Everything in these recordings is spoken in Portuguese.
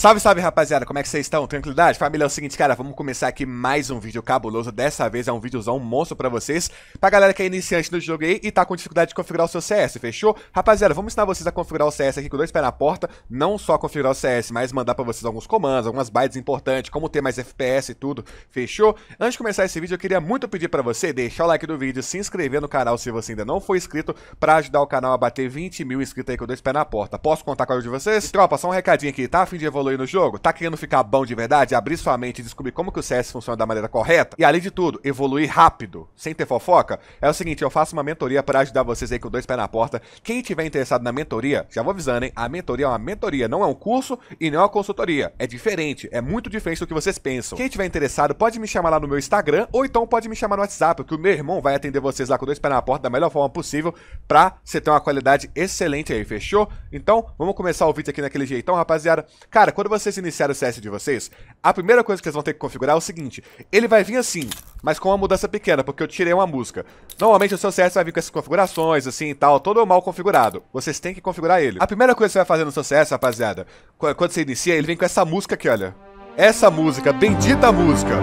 Salve, salve rapaziada, como é que vocês estão? Tranquilidade? Família, é o seguinte, cara, vamos começar aqui mais um vídeo cabuloso, dessa vez é um videozão monstro pra vocês, pra galera que é iniciante no jogo aí e tá com dificuldade de configurar o seu CS, fechou? Rapaziada, vamos ensinar vocês a configurar o CS aqui com dois pés na porta, não só configurar o CS, mas mandar pra vocês alguns comandos, algumas bytes importantes, como ter mais FPS e tudo, fechou? Antes de começar esse vídeo, eu queria muito pedir pra você deixar o like do vídeo, se inscrever no canal se você ainda não for inscrito, pra ajudar o canal a bater 20 mil inscritos aí com dois pés na porta. Posso contar com a ajuda de vocês? E, tropa, só um recadinho aqui, tá? A fim de evoluir no jogo? Tá querendo ficar bom de verdade? Abrir sua mente e descobrir como que o CS funciona da maneira correta? E além de tudo, evoluir rápido, sem ter fofoca? É o seguinte, eu faço uma mentoria para ajudar vocês aí com dois pés na porta. Quem tiver interessado na mentoria, já vou avisando, hein? A mentoria é uma mentoria, não é um curso e não é uma consultoria. É diferente, é muito diferente do que vocês pensam. Quem tiver interessado, pode me chamar lá no meu Instagram ou então pode me chamar no WhatsApp, que o meu irmão vai atender vocês lá com dois pés na porta da melhor forma possível pra você ter uma qualidade excelente aí, fechou? Então, vamos começar o vídeo aqui naquele jeitão, rapaziada. Cara, quando vocês iniciarem o CS de vocês, a primeira coisa que vocês vão ter que configurar é o seguinte, ele vai vir assim, mas com uma mudança pequena, porque eu tirei uma música. Normalmente o seu CS vai vir com essas configurações, assim e tal, todo mal configurado. Vocês têm que configurar ele. A primeira coisa que você vai fazer no seu CS, rapaziada, quando você inicia, ele vem com essa música aqui, olha. Essa música, bendita música.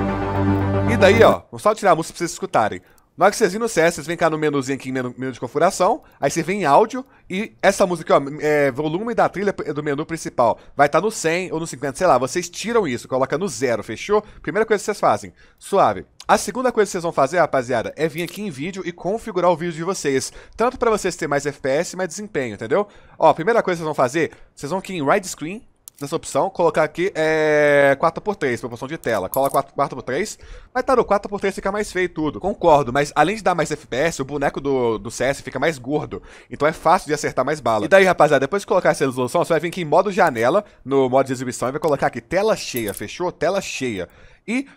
E daí, ó, vou só tirar a música pra vocês escutarem. Na hora que vocês virem no CS, vocês vêm cá no menuzinho aqui, menu, menu de configuração, aí você vem em áudio e essa música ó, é, volume da trilha do menu principal, vai estar tá no 100 ou no 50, sei lá, vocês tiram isso, coloca no zero, fechou? Primeira coisa que vocês fazem, suave. A segunda coisa que vocês vão fazer, rapaziada, é vir aqui em vídeo e configurar o vídeo de vocês, tanto para vocês terem mais FPS mais desempenho, entendeu? Ó, primeira coisa que vocês vão fazer, vocês vão aqui em widescreen, nessa opção, colocar aqui é 4x3, proporção de tela. Cola 4, 4x3, mas tá, no 4x3 fica mais feio tudo. Concordo, mas além de dar mais FPS, o boneco do, do CS fica mais gordo. Então é fácil de acertar mais bala. E daí, rapaziada, depois de colocar essa resolução, você vai vir aqui em modo janela, no modo de exibição, e vai colocar aqui tela cheia, fechou? Tela cheia. E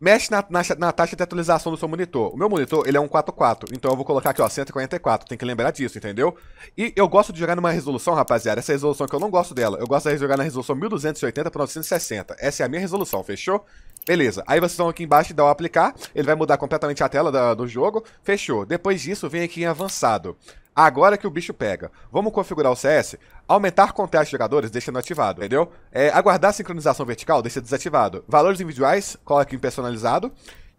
Mexe na, na, na, taxa de atualização do seu monitor. O meu monitor, ele é um 44, então eu vou colocar aqui, ó, 144. Tem que lembrar disso, entendeu? E eu gosto de jogar numa resolução, rapaziada, essa resolução que eu não gosto dela. Eu gosto de jogar na resolução 1280 por 960. Essa é a minha resolução, fechou? Beleza. Aí vocês vão aqui embaixo e dá o aplicar. Ele vai mudar completamente a tela da, do jogo. Fechou. Depois disso, vem aqui em avançado. Agora que o bicho pega. Vamos configurar o CS. Aumentar contagem de jogadores, deixando ativado, entendeu? É, aguardar sincronização vertical, deixa desativado. Valores individuais, coloca em personalizado.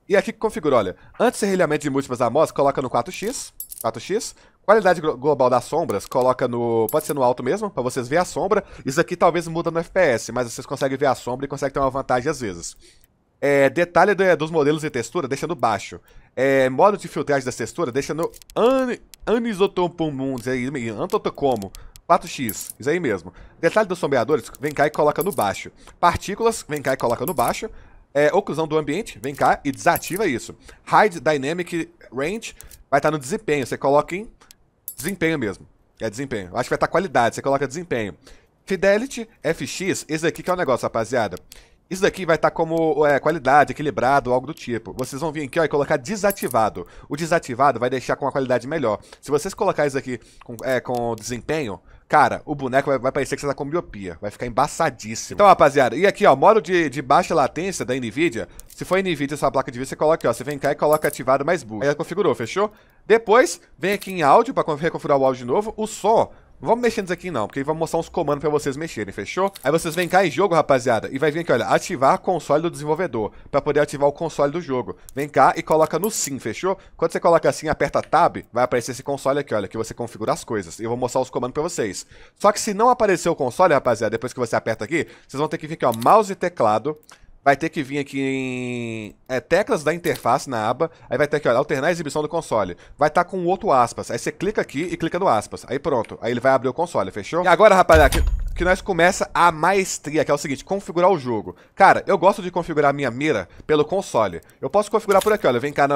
E aqui que configura, olha. Anti-serrilhamento de múltiplas amostras, coloca no 4x. 4x. Qualidade global das sombras, coloca no... Pode ser no alto mesmo, para vocês verem a sombra. Isso aqui talvez muda no FPS, mas vocês conseguem ver a sombra e conseguem ter uma vantagem às vezes. É, detalhe de, dos modelos de textura, deixa no baixo. É, modo de filtragem da textura, deixa no an, anisotopumum, antotocomo. 4x, isso aí mesmo. Detalhe dos sombreadores, vem cá e coloca no baixo. Partículas, vem cá e coloca no baixo. É, oclusão do ambiente, vem cá e desativa isso. Hide Dynamic Range, vai estar no desempenho, você coloca em desempenho mesmo. É desempenho. Acho que vai estar qualidade, você coloca desempenho. Fidelity, FX, esse aqui que é o negócio, rapaziada. Isso daqui vai estar tá como é, qualidade, equilibrado, algo do tipo. Vocês vão vir aqui ó, e colocar desativado. O desativado vai deixar com uma qualidade melhor. Se vocês colocarem isso aqui com, é, com desempenho, cara, o boneco vai, vai, parecer que você tá com miopia. Vai ficar embaçadíssimo. Então, rapaziada, e aqui, ó, modo de, de baixa latência da NVIDIA. Se for NVIDIA sua placa de vídeo, você coloca ó. Você vem cá e coloca ativado mais burro. Aí ela configurou, fechou? Depois, vem aqui em áudio para reconfigurar o áudio de novo. O som vamos mexer nisso aqui não, porque vamos mostrar uns comandos pra vocês mexerem, fechou? Aí vocês vêm cá em jogo, rapaziada, e vai vir aqui, olha, ativar console do desenvolvedor, pra poder ativar o console do jogo. Vem cá e coloca no sim, fechou? Quando você coloca assim, aperta tab, vai aparecer esse console aqui, olha, que você configura as coisas. Eu vou mostrar os comandos pra vocês. Só que se não aparecer o console, rapaziada, depois que você aperta aqui, vocês vão ter que vir aqui, ó, mouse e teclado, vai ter que vir aqui em é, teclas da interface na aba, aí vai ter que olha, alternar a exibição do console. Vai estar tá com outro aspas, aí você clica aqui e clica no aspas, aí pronto, aí ele vai abrir o console, fechou? E agora, rapaziada, que, que nós começa a maestria, que é o seguinte, configurar o jogo. Cara, eu gosto de configurar a minha mira pelo console. Eu posso configurar por aqui, olha, vem cá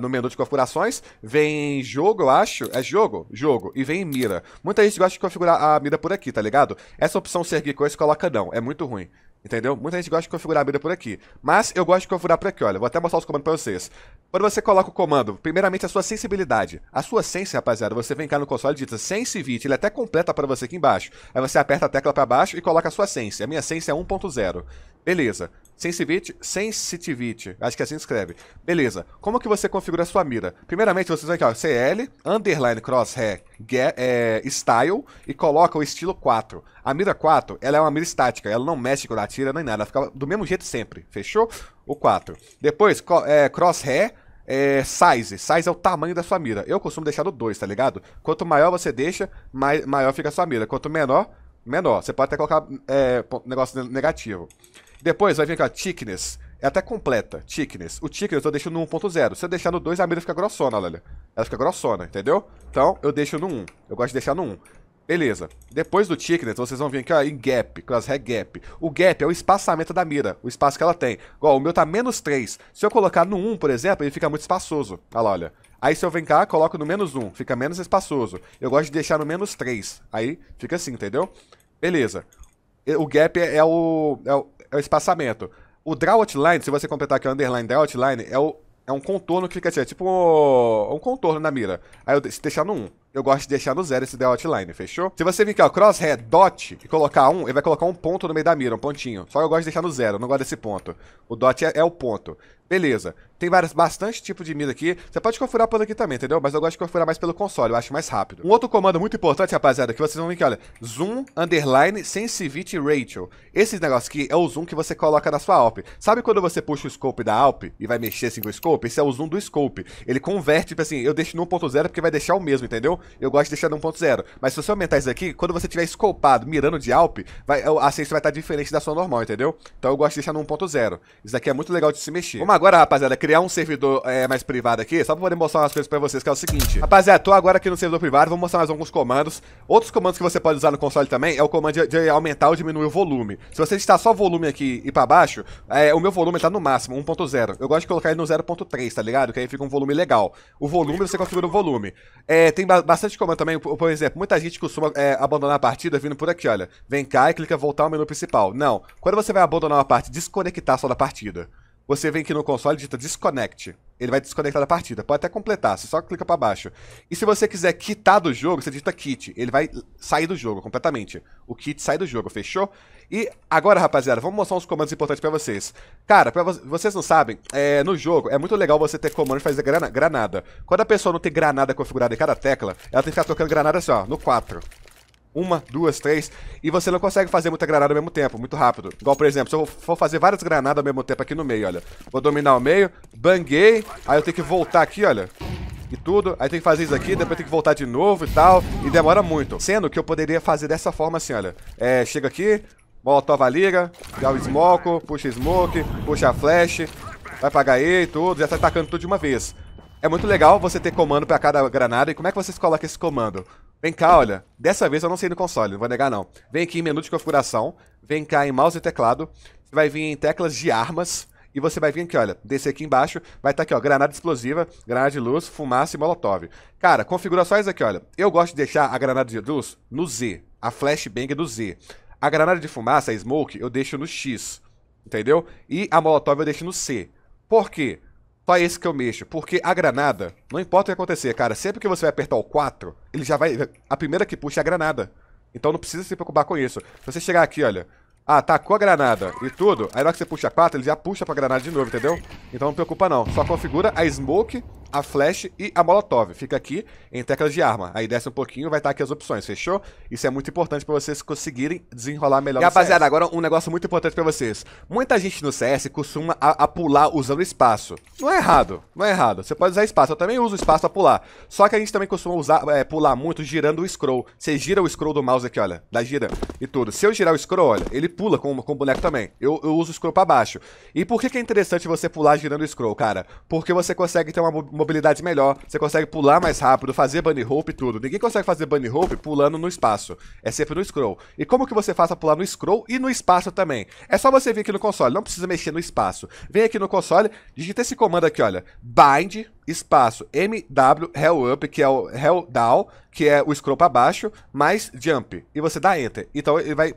no, menu de configurações, vem jogo, eu acho, é jogo? Jogo, e vem mira. Muita gente gosta de configurar a mira por aqui, tá ligado? Essa opção seguir coisa, coloca não, é muito ruim. Entendeu? Muita gente gosta de configurar a mira por aqui. Mas eu gosto de configurar por aqui, olha. Vou até mostrar os comandos para vocês. Quando você coloca o comando, primeiramente a sua sensibilidade. A sua sense, rapaziada, você vem cá no console e digita Sense Vit. Ele é até completa para você aqui embaixo. Aí você aperta a tecla para baixo e coloca a sua sense. A minha sense é 1.0. Beleza. Sensitivity, sensitivity, acho que assim escreve. Beleza. Como que você configura a sua mira? Primeiramente, vocês vão aqui, ó, CL, underline crosshair, get, é, style, e coloca o estilo 4. A mira 4, ela é uma mira estática, ela não mexe quando atira nem nada, ela fica do mesmo jeito sempre, fechou? O 4. Depois, é, crosshair, é, size. Size é o tamanho da sua mira. Eu costumo deixar no 2, tá ligado? Quanto maior você deixa, mai, maior fica a sua mira. Quanto menor, menor. Você pode até colocar é, negócio negativo. Depois vai vir aqui, ó, thickness. É até completa, thickness. O thickness eu deixo no 1.0. Se eu deixar no 2, a mira fica grossona, olha. Ela fica grossona, entendeu? Então, eu deixo no 1. Eu gosto de deixar no 1. Beleza. Depois do thickness, vocês vão vir aqui ó, em gap, crosshair gap. O gap é o espaçamento da mira, o espaço que ela tem. Igual, o meu tá menos 3. Se eu colocar no 1, por exemplo, ele fica muito espaçoso. Olha lá, olha. Aí se eu vem cá, coloco no menos 1, fica menos espaçoso. Eu gosto de deixar no menos 3. Aí fica assim, entendeu? Beleza. O gap é o, é o é o espaçamento. O draw outline, se você completar aqui o underline draw outline, é, o, é um contorno que fica assim, é tipo um, um contorno na mira. Aí eu se deixar no 1 eu gosto de deixar no zero esse The Outline, fechou? Se você vir aqui, ó, crosshair dot e colocar um, ele vai colocar um ponto no meio da mira, um pontinho. Só que eu gosto de deixar no zero, não gosto desse ponto. O dot é, é o ponto. Beleza. Tem várias, bastante tipos de mira aqui. Você pode configurar por aqui também, entendeu? Mas eu gosto de configurar mais pelo console, eu acho mais rápido. Um outro comando muito importante, rapaziada, que vocês vão ver aqui, olha. Zoom, underline, sensitivity ratio. Esse negócio aqui é o zoom que você coloca na sua Alp. Sabe quando você puxa o scope da Alp e vai mexer assim com o scope? Esse é o zoom do scope. Ele converte, tipo assim, eu deixo no 1.0 porque vai deixar o mesmo, entendeu? Eu gosto de deixar no 1.0. Mas se você aumentar isso aqui, quando você tiver escopado, mirando de Alp, vai, a ciência vai estar diferente da sua normal, entendeu? Então eu gosto de deixar no 1.0. Isso daqui é muito legal de se mexer. Vamos agora, rapaziada, criar um servidor é, mais privado aqui, só pra poder mostrar umas coisas pra vocês, que é o seguinte. Rapaziada, tô agora aqui no servidor privado, vou mostrar mais alguns comandos. Outros comandos que você pode usar no console também é o comando de, de aumentar ou diminuir o volume. Se você está só volume aqui e pra baixo, é, o meu volume tá no máximo, 1.0. Eu gosto de colocar ele no 0.3, tá ligado? Que aí fica um volume legal. O volume, você configura o volume. É, tem bastante comando também, por, por exemplo, muita gente costuma é, abandonar a partida vindo por aqui, olha. Vem cá e clica voltar ao menu principal. Não. Quando você vai abandonar uma parte, desconectar só da partida. Você vem aqui no console e digita disconnect. Ele vai desconectar da partida. Pode até completar, você só clica para baixo. E se você quiser quitar do jogo, você digita kit. Ele vai sair do jogo completamente. O kit sai do jogo, fechou? E agora, rapaziada, vamos mostrar uns comandos importantes para vocês. Cara, pra vo vocês não sabem, é, no jogo é muito legal você ter comando de fazer grana granada. Quando a pessoa não tem granada configurada em cada tecla, ela tem que ficar tocando granada assim, ó, no 4 uma, duas, três, e você não consegue fazer muita granada ao mesmo tempo, muito rápido. Igual, por exemplo, se eu for fazer várias granadas ao mesmo tempo aqui no meio, olha. Vou dominar o meio, banguei, aí eu tenho que voltar aqui, olha. E tudo, aí tem que fazer isso aqui, depois tem que voltar de novo e tal, e demora muito. Sendo que eu poderia fazer dessa forma assim, olha. É, chega aqui, molotov a liga, dá o smoke, puxa smoke, puxa a flash, vai pagar E tudo, já tá atacando tudo de uma vez. É muito legal você ter comando pra cada granada, e como é que vocês colocam esse comando? Vem cá, olha. Dessa vez eu não sei no console, não vou negar não. Vem aqui em menu de configuração. Vem cá em mouse e teclado. Você vai vir em teclas de armas. E você vai vir aqui, olha, descer aqui embaixo, vai estar tá aqui, ó, granada explosiva, granada de luz, fumaça e molotov. Cara, configurações aqui, olha. Eu gosto de deixar a granada de luz no Z, a flashbang do Z. A granada de fumaça, a smoke, eu deixo no X, entendeu? E a molotov eu deixo no C. Por quê? Só esse que eu mexo, porque a granada, não importa o que acontecer, cara, sempre que você vai apertar o 4, ele já vai. A primeira que puxa é a granada. Então não precisa se preocupar com isso. Se você chegar aqui, olha, ah, tacou a granada e tudo, aí na hora que você puxa 4, ele já puxa pra granada de novo, entendeu? Então não preocupa não, só configura a smoke a flash e a molotov. Fica aqui em teclas de arma. Aí desce um pouquinho, vai estar aqui as opções, fechou? Isso é muito importante para vocês conseguirem desenrolar melhor e, rapaziada, agora um negócio muito importante para vocês. Muita gente no CS costuma a, a, pular usando espaço. Não é errado, não é errado. Você pode usar espaço, eu também uso espaço para pular. Só que a gente também costuma usar, é, pular muito girando o scroll. Você gira o scroll do mouse aqui, olha, da gira e tudo. Se eu girar o scroll, olha, ele pula com, com o boneco também. Eu, eu uso o scroll para baixo. E por que, que é interessante você pular girando o scroll, cara? Porque você consegue ter uma mobilidade melhor, você consegue pular mais rápido, fazer bunny hope e tudo. Ninguém consegue fazer bunny hope pulando no espaço, é sempre no scroll. E como que você faz pra pular no scroll e no espaço também? É só você vir aqui no console, não precisa mexer no espaço. Vem aqui no console, digita esse comando aqui, olha, bind espaço MW Hell Up, que é o Hell Down, que é o scroll para baixo, mais Jump. E você dá Enter. Então ele vai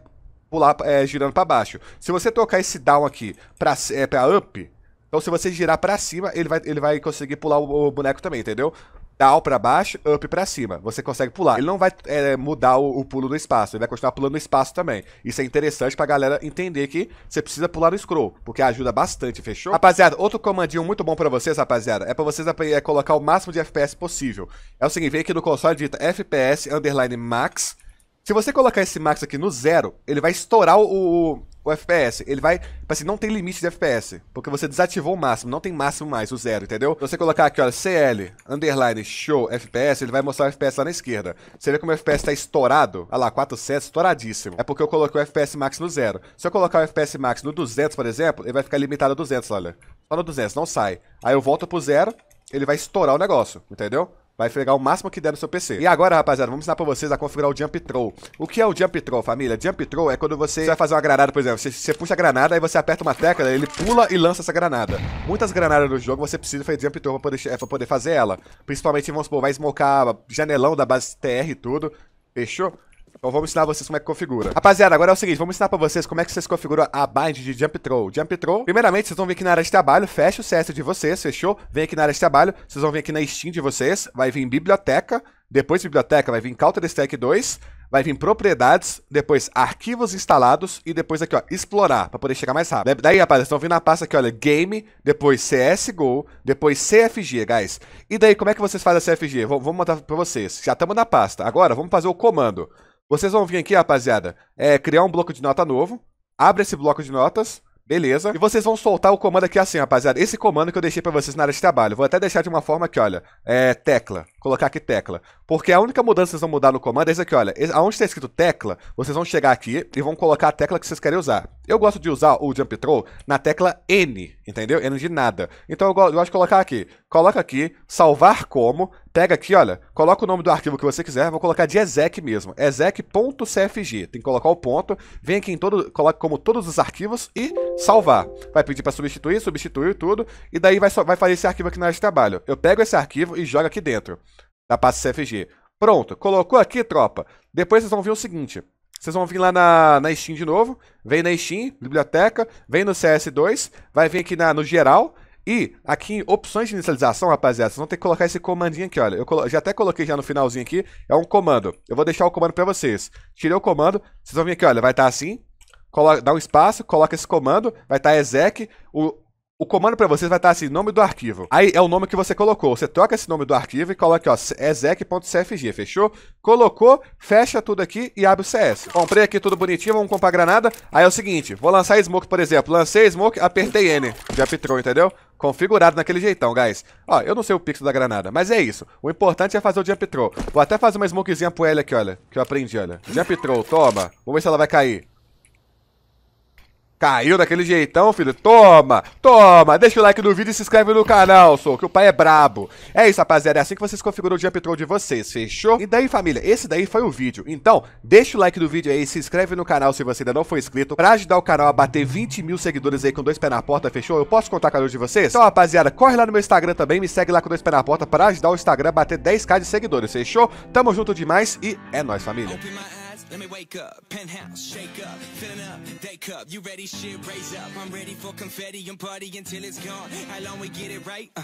pular é, girando para baixo. Se você tocar esse Down aqui para é, pra Up, então se você girar pra cima, ele vai, ele vai conseguir pular o, o boneco também, entendeu? down pra baixo, up pra cima. Você consegue pular. Ele não vai é, mudar o, o, pulo no espaço, ele vai continuar pulando no espaço também. Isso é interessante pra galera entender que você precisa pular no scroll, porque ajuda bastante, fechou? Rapaziada, outro comandinho muito bom pra vocês, rapaziada, é pra vocês é, colocar o máximo de FPS possível. É o seguinte, vem aqui no console digita FPS underline max. Se você colocar esse max aqui no zero, ele vai estourar o FPS. Ele vai, tipo assim, não tem limite de FPS, porque você desativou o máximo, não tem máximo mais, o zero, entendeu? Se você colocar aqui, olha, CL, underline, show, FPS, ele vai mostrar o FPS lá na esquerda. Você vê como o FPS tá estourado? Olha lá, 400, estouradíssimo. É porque eu coloquei o FPS max no zero. Se eu colocar o FPS max no 200, por exemplo, ele vai ficar limitado a 200, olha. Só no 200, não sai. Aí eu volto pro zero, ele vai estourar o negócio, entendeu? Vai fregar o máximo que der no seu PC. E agora, rapaziada, vamos ensinar pra vocês a configurar o Jump Throw. O que é o Jump Throw, família? Jump Throw é quando você vai fazer uma granada, por exemplo. Você, você puxa a granada, aí você aperta uma tecla, ele pula e lança essa granada. Muitas granadas no jogo você precisa fazer Jump Throw pra poder, é, pra poder fazer ela. Principalmente, vamos supor, vai smocar janelão da base TR e tudo. Fechou? Então vamos ensinar vocês como é que configura. Rapaziada, agora é o seguinte, vamos ensinar pra vocês como é que vocês configuram a bind de Jump Throw. Jump Throw, primeiramente, vocês vão vir aqui na área de trabalho, fecha o CS de vocês, fechou? Vem aqui na área de trabalho, vocês vão vir aqui na Steam de vocês, vai vir biblioteca, depois de biblioteca vai vir Counter-Strike 2, vai vir propriedades, depois arquivos instalados e depois aqui, ó, explorar, para poder chegar mais rápido. Daí, rapaz, estão vindo na pasta aqui, olha, game, depois CSGO, depois CFG, guys. E daí, como é que vocês fazem a CFG? Vamos mandar para vocês. Já estamos na pasta. Agora, vamos fazer o comando. Vocês vão vir aqui, rapaziada, é, criar um bloco de nota novo. Abre esse bloco de notas. Beleza. E vocês vão soltar o comando aqui assim, rapaziada. Esse comando que eu deixei pra vocês na área de trabalho. Vou até deixar de uma forma que, olha, é tecla. Colocar aqui tecla. Porque a única mudança que vocês vão mudar no comando é isso aqui, olha. Aonde está escrito tecla, vocês vão chegar aqui e vão colocar a tecla que vocês querem usar. Eu gosto de usar o jump throw na tecla N, entendeu? N de nada. Então eu gosto de colocar aqui. Coloca aqui, salvar como, pega aqui, olha, coloca o nome do arquivo que você quiser, vou colocar de exec mesmo, exec.cfg, tem que colocar o ponto, vem aqui em todo, coloca como todos os arquivos e salvar. Vai pedir para substituir, substituir tudo, e daí vai, vai fazer esse arquivo aqui na área de trabalho. Eu pego esse arquivo e jogo aqui dentro, da pasta CFG. Pronto, colocou aqui, tropa. Depois vocês vão ver o seguinte, vocês vão vir lá na, na Steam de novo, vem na Steam, biblioteca, vem no CS2, vai vir aqui na, no geral, e aqui em opções de inicialização, rapaziada, vocês vão ter que colocar esse comandinho aqui, olha. Eu já até coloquei já no finalzinho aqui, é um comando. Eu vou deixar o comando para vocês. Tirei o comando, vocês vão vir aqui, olha, vai estar tá assim, coloca, dá um espaço, coloca esse comando, vai estar tá exec, o, o comando para vocês vai estar assim, nome do arquivo. Aí é o nome que você colocou. Você troca esse nome do arquivo e coloca ó, exec.cfg, fechou? Colocou, fecha tudo aqui e abre o CS. Comprei aqui tudo bonitinho, vamos comprar granada. Aí é o seguinte, vou lançar smoke, por exemplo. Lancei smoke, apertei N, já pitrou, entendeu? Configurado naquele jeitão, guys. Ó, eu não sei o pixel da granada, mas é isso. O importante é fazer o jump throw. Vou até fazer uma smokezinha pro L aqui, olha. Que eu aprendi, olha. Jump throw, toma. Vamos ver se ela vai cair. Caiu daquele jeitão, filho? Toma! Toma! Deixa o like no vídeo e se inscreve no canal, sou que o pai é brabo. É isso, rapaziada. É assim que vocês configuram o Jump Troll de vocês, fechou? E daí, família, esse daí foi o vídeo. Então, deixa o like no vídeo aí, se inscreve no canal se você ainda não for inscrito, pra ajudar o canal a bater 20 mil seguidores aí com dois pés na porta, fechou? Eu posso contar com a luz de vocês? Então, rapaziada, corre lá no meu Instagram também, me segue lá com dois pés na porta pra ajudar o Instagram a bater 10k de seguidores, fechou? Tamo junto demais e é nóis, família. Let me wake up, penthouse, shake up, filling up, day cup. You ready? Shit, raise up. I'm ready for confetti and party until it's gone. How long we get it right? Uh.